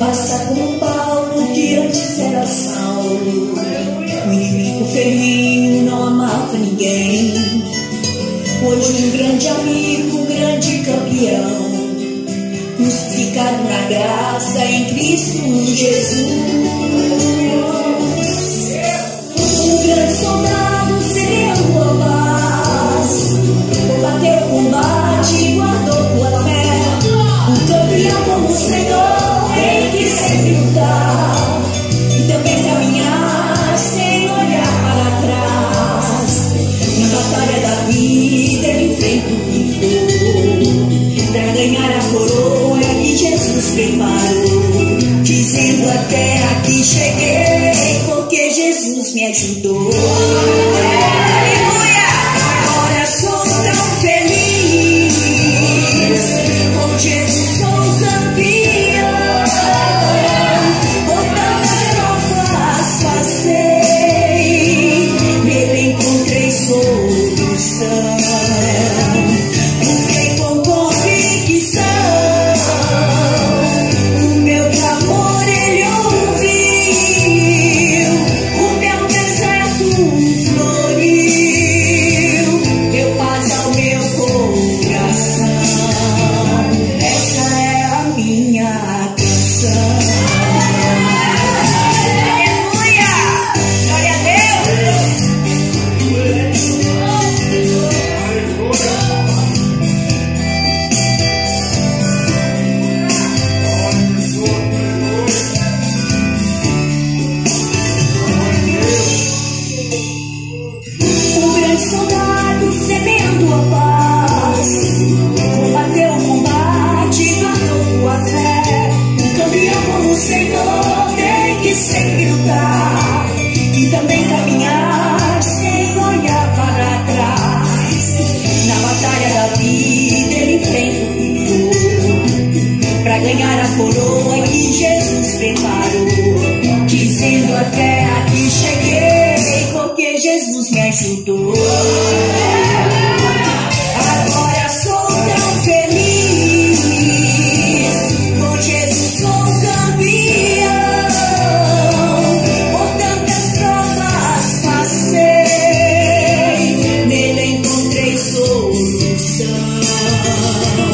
Faça como Paulo, que antes era Saulo. O inimigo ferrinho não amava ninguém. Hoje um grande amigo, um grande campeão. Crucificado na graça em Cristo Jesus. Um grande soldado semeou a paz. Combateu o batalha da vida ele enfrenta o que for. Pra ganhar a coroa que Jesus preparou. Dizendo até aqui cheguei, porque Jesus me ajudou. sempre lutar e também caminhar sem olhar para trás. Na batalha da vida ele vem para ganhar a coroa que Jesus preparou, dizendo até aqui cheguei porque Jesus me ajudou. coração.